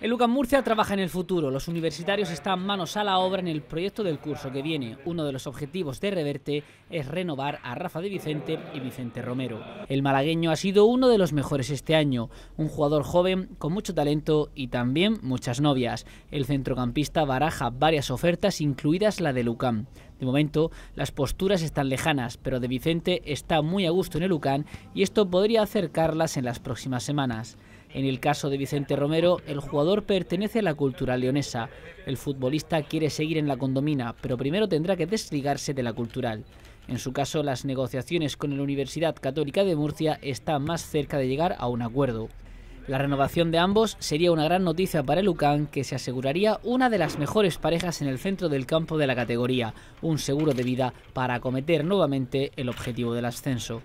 El UCAM Murcia trabaja en el futuro. Los universitarios están manos a la obra en el proyecto del curso que viene. Uno de los objetivos de Reverte es renovar a Rafa de Vicente y Vicente Romero. El malagueño ha sido uno de los mejores este año, un jugador joven con mucho talento y también muchas novias. El centrocampista baraja varias ofertas, incluidas la del UCAM. De momento, las posturas están lejanas, pero de Vicente está muy a gusto en el UCAM y esto podría acercarlas en las próximas semanas. En el caso de Vicente Romero, el jugador pertenece a la cultura leonesa. El futbolista quiere seguir en la condomina, pero primero tendrá que desligarse de la cultural. En su caso, las negociaciones con la Universidad Católica de Murcia están más cerca de llegar a un acuerdo. La renovación de ambos sería una gran noticia para el UCAN, que se aseguraría una de las mejores parejas en el centro del campo de la categoría, un seguro de vida para acometer nuevamente el objetivo del ascenso.